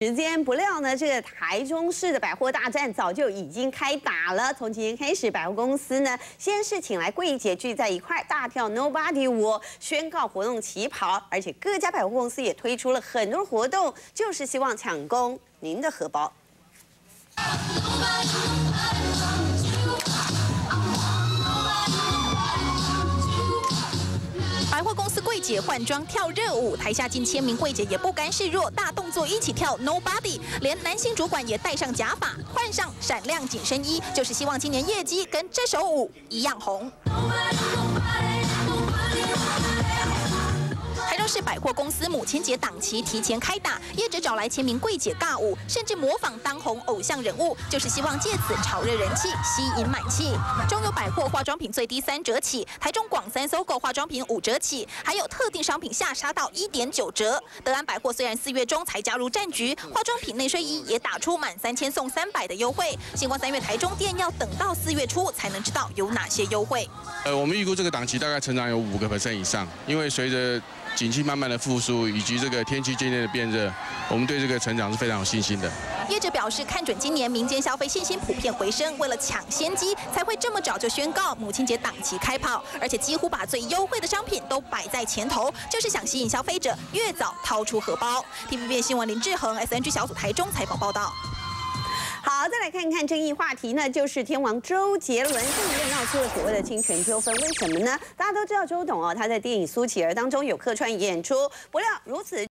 时间不料呢，这个台中市的百货大战早就已经开打了。从今天开始，百货公司呢，先是请来柜姐聚在一块大跳 Nobody 舞，宣告活动起跑。而且各家百货公司也推出了很多活动，就是希望抢攻您的荷包。姐换装跳热舞，台下近千名柜姐也不甘示弱，大动作一起跳 Nobody，连男性主管也戴上假发，换上闪亮紧身衣，就是希望今年业绩跟这首舞一样红。是百货公司母亲节档期提前开打，业者找来千名柜姐尬舞，甚至模仿当红偶像人物，就是希望借此炒热人气，吸引买气。中有百货化妆品最低三折起，台中广三搜购化妆品五折起，还有特定商品下杀到一点九折。德安百货虽然四月中才加入战局，化妆品内睡衣也打出满三千送三百的优惠。星光三月台中店要等到四月初才能知道有哪些优惠。呃，我们预估这个档期大概成长有五个 percent 以上，因为随着景气慢慢的复苏，以及这个天气渐渐的变热，我们对这个成长是非常有信心的。业者表示，看准今年民间消费信心普遍回升，为了抢先机，才会这么早就宣告母亲节档期开跑，而且几乎把最优惠的商品都摆在前头，就是想吸引消费者越早掏出荷包。TVB 新闻林志恒，SNG 小组台中采访报道。好，再来看看争议话题呢，就是天王周杰伦这里面闹出了所谓的侵权纠纷，为什么呢？大家都知道周董哦，他在电影《苏乞儿》当中有客串演出，不料如此